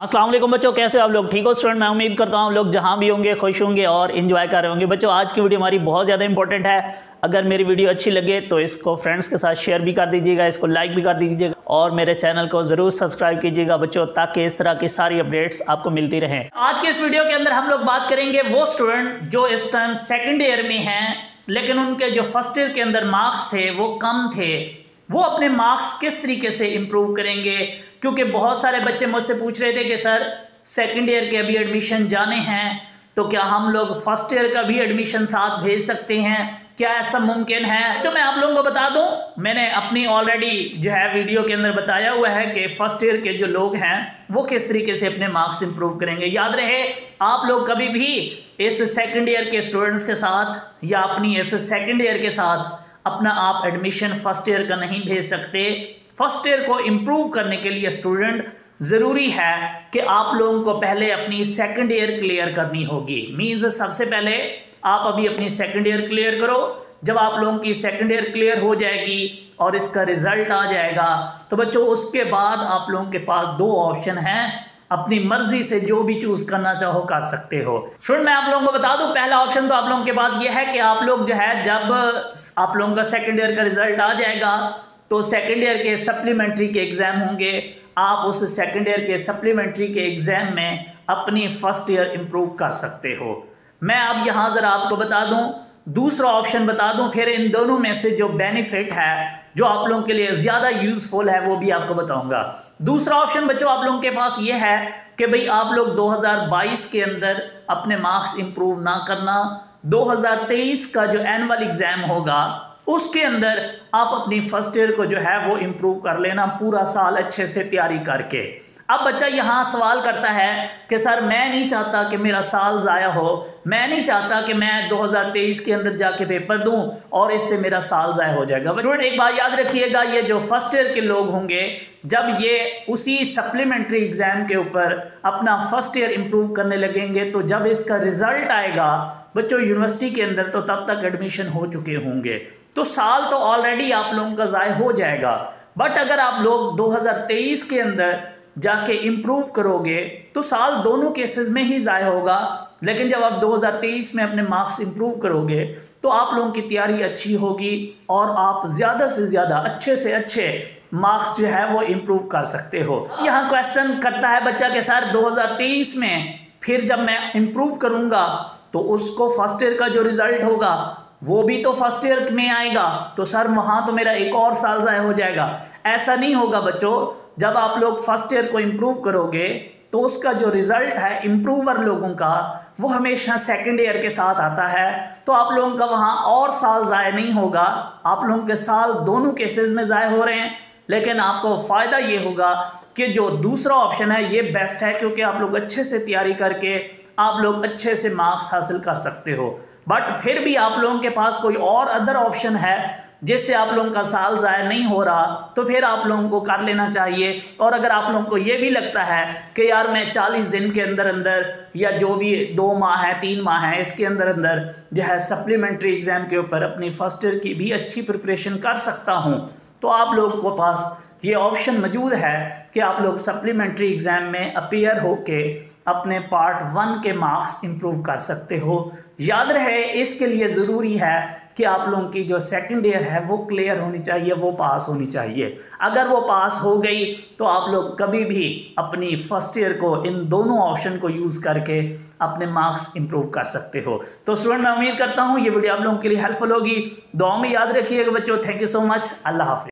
वालेकुम बच्चों, कैसे हो आप लोग? ठीक हो स्टूडेंट? मैं उम्मीद करता हूँ आप लोग जहाँ भी होंगे, खुश होंगे और इन्जॉय कर रहे होंगे। बच्चों, आज की वीडियो हमारी बहुत ज़्यादा इंपॉर्टेंट है। अगर मेरी वीडियो अच्छी लगे तो इसको फ्रेंड्स के साथ शेयर भी कर दीजिएगा, इसको लाइक भी कर दीजिएगा और मेरे चैनल को ज़रूर सब्सक्राइब कीजिएगा बच्चों, ताकि इस तरह की सारी अपडेट्स आपको मिलती रहें। आज के इस वीडियो के अंदर हम लोग बात करेंगे वो स्टूडेंट जो इस टाइम सेकेंड ईयर में हैं, लेकिन उनके जो फ़र्स्ट ईयर के अंदर मार्क्स थे, वो कम थे। वो अपने मार्क्स किस तरीके से इम्प्रूव करेंगे? क्योंकि बहुत सारे बच्चे मुझसे पूछ रहे थे कि, सर सेकेंड ईयर के अभी एडमिशन जाने हैं तो क्या हम लोग फ़र्स्ट ईयर का भी एडमिशन साथ भेज सकते हैं? क्या ऐसा मुमकिन है? तो मैं आप लोगों को बता दूँ, मैंने अपनी ऑलरेडी जो है वीडियो के अंदर बताया हुआ है कि फ़र्स्ट ईयर के जो लोग हैं, वो किस तरीके से अपने मार्क्स इंप्रूव करेंगे। याद रहे, आप लोग कभी भी इस सेकेंड ईयर के स्टूडेंट्स के साथ या अपनी इस सेकेंड ईयर के साथ अपना आप एडमिशन फ़र्स्ट ईयर का नहीं भेज सकते। फ़र्स्ट ईयर को इम्प्रूव करने के लिए स्टूडेंट ज़रूरी है कि आप लोगों को पहले अपनी सेकंड ईयर क्लियर करनी होगी। मीन्स सबसे पहले आप अभी अपनी सेकंड ईयर क्लियर करो। जब आप लोगों की सेकंड ईयर क्लियर हो जाएगी और इसका रिज़ल्ट आ जाएगा तो बच्चों, उसके बाद आप लोगों के पास दो ऑप्शन हैं। अपनी मर्ज़ी से जो भी चूज़ करना चाहो कर सकते हो। शुड मैं आप लोगों को बता दूँ, पहला ऑप्शन तो आप लोगों के पास ये है कि आप लोग जो है, जब आप लोगों का सेकेंड ईयर का रिज़ल्ट आ जाएगा तो सेकेंड ईयर के सप्लीमेंट्री के एग्ज़ाम होंगे। आप उस सेकेंड ईयर के सप्लीमेंट्री के एग्ज़ाम में अपनी फ़र्स्ट ईयर इम्प्रूव कर सकते हो। मैं अब यहाँ ज़रा आपको बता दूँ, दूसरा ऑप्शन बता दूँ, फिर इन दोनों में से जो बेनिफिट है, जो आप लोगों के लिए ज़्यादा यूज़फुल है, वो भी आपको बताऊँगा। दूसरा ऑप्शन बच्चों आप लोगों के पास ये है कि भाई आप लोग 2022 के अंदर अपने मार्क्स इंप्रूव ना करना। 2023 का जो एनुअल एग्ज़ाम होगा उसके अंदर आप अपनी फ़र्स्ट ईयर को जो है वो इम्प्रूव कर लेना, पूरा साल अच्छे से तैयारी करके। अब बच्चा यहाँ सवाल करता है कि, सर, मैं नहीं चाहता कि मेरा साल ज़ाया हो। मैं नहीं चाहता कि मैं 2023 के अंदर जाके पेपर दूँ और इससे मेरा साल ज़ाया हो जाएगा। स्टूडेंट एक बात याद रखिएगा, ये जो फ़र्स्ट ईयर के लोग होंगे, जब ये उसी सप्लीमेंट्री एग्ज़ाम के ऊपर अपना फ़र्स्ट ईयर इम्प्रूव करने लगेंगे तो जब इसका रिज़ल्ट आएगा बच्चों यूनिवर्सिटी के अंदर तो तब तक एडमिशन हो चुके होंगे। तो साल तो ऑलरेडी आप लोगों का ज़ाय हो जाएगा। बट अगर आप लोग 2023 के अंदर जाके इम्प्रूव करोगे तो साल दोनों केसेस में ही ज़ाय होगा। लेकिन जब आप 2023 में अपने मार्क्स इम्प्रूव करोगे तो आप लोगों की तैयारी अच्छी होगी और आप ज़्यादा से ज़्यादा अच्छे से अच्छे मार्क्स जो है वो इम्प्रूव कर सकते हो। यहाँ क्वेश्चन करता है बच्चा के सर 2023 में। फिर जब मैं इम्प्रूव करूँगा तो उसको फ़र्स्ट ईयर का जो रिज़ल्ट होगा, वो भी तो फ़र्स्ट ईयर में आएगा। तो सर वहाँ तो मेरा एक और साल ज़ाय हो जाएगा। ऐसा नहीं होगा बच्चों, जब आप लोग फ़र्स्ट ईयर को इम्प्रूव करोगे तो उसका जो रिज़ल्ट है इम्प्रूवर लोगों का, वो हमेशा सेकेंड ईयर के साथ आता है। तो आप लोगों का वहाँ और साल ज़ाय नहीं होगा। आप लोगों के साल दोनों केसेस में ज़ाय हो रहे हैं। लेकिन आपको फ़ायदा ये होगा कि जो दूसरा ऑप्शन है, ये बेस्ट है, क्योंकि आप लोग अच्छे से तैयारी करके आप लोग अच्छे से मार्क्स हासिल कर सकते हो। बट फिर भी आप लोगों के पास कोई और अदर ऑप्शन है, जिससे आप लोगों का साल ज़ाय नहीं हो रहा तो फिर आप लोगों को कर लेना चाहिए। और अगर आप लोगों को ये भी लगता है कि यार मैं 40 दिन के अंदर अंदर, या जो भी दो माह है, तीन माह है, इसके अंदर अंदर जो है सप्लीमेंट्री एग्ज़ाम के ऊपर अपनी फ़र्स्ट ईयर की भी अच्छी प्रिपरेशन कर सकता हूँ तो आप लोगों के पास ये ऑप्शन मौजूद है कि आप लोग सप्लीमेंट्री एग्ज़ाम में अपियर होके अपने पार्ट वन के मार्क्स इम्प्रूव कर सकते हो। याद रहे, इसके लिए ज़रूरी है कि आप लोगों की जो सेकंड ईयर है, वो क्लियर होनी चाहिए, वो पास होनी चाहिए। अगर वो पास हो गई तो आप लोग कभी भी अपनी फ़र्स्ट ईयर को इन दोनों ऑप्शन को यूज़ करके अपने मार्क्स इंप्रूव कर सकते हो। तो स्टूडेंट मैं उम्मीद करता हूँ ये वीडियो आप लोगों के लिए हेल्पफुल होगी। दुआ में याद रखिएगा बच्चों। थैंक यू सो मच अल्लाह हाफि